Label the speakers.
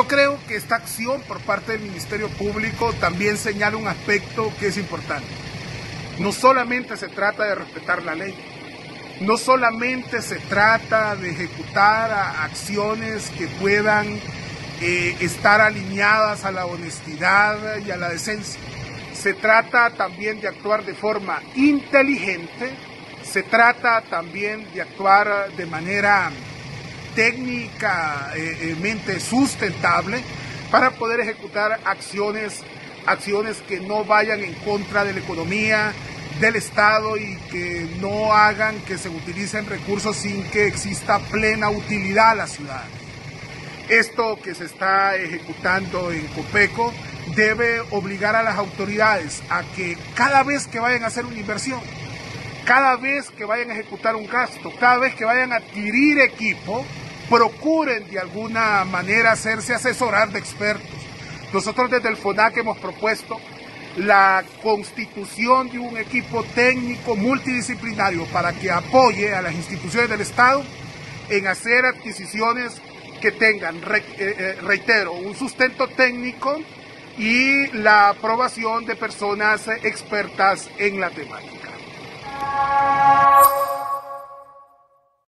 Speaker 1: Yo creo que esta acción por parte del Ministerio Público también señala un aspecto que es importante. No solamente se trata de respetar la ley, no solamente se trata de ejecutar acciones que puedan eh, estar alineadas a la honestidad y a la decencia. Se trata también de actuar de forma inteligente, se trata también de actuar de manera técnicamente sustentable para poder ejecutar acciones, acciones que no vayan en contra de la economía, del Estado y que no hagan que se utilicen recursos sin que exista plena utilidad a la ciudad. Esto que se está ejecutando en Copeco debe obligar a las autoridades a que cada vez que vayan a hacer una inversión, cada vez que vayan a ejecutar un gasto, cada vez que vayan a adquirir equipo, procuren de alguna manera hacerse asesorar de expertos. Nosotros desde el FONAC hemos propuesto la constitución de un equipo técnico multidisciplinario para que apoye a las instituciones del Estado en hacer adquisiciones que tengan, eh, eh, reitero, un sustento técnico y la aprobación de personas expertas en la temática.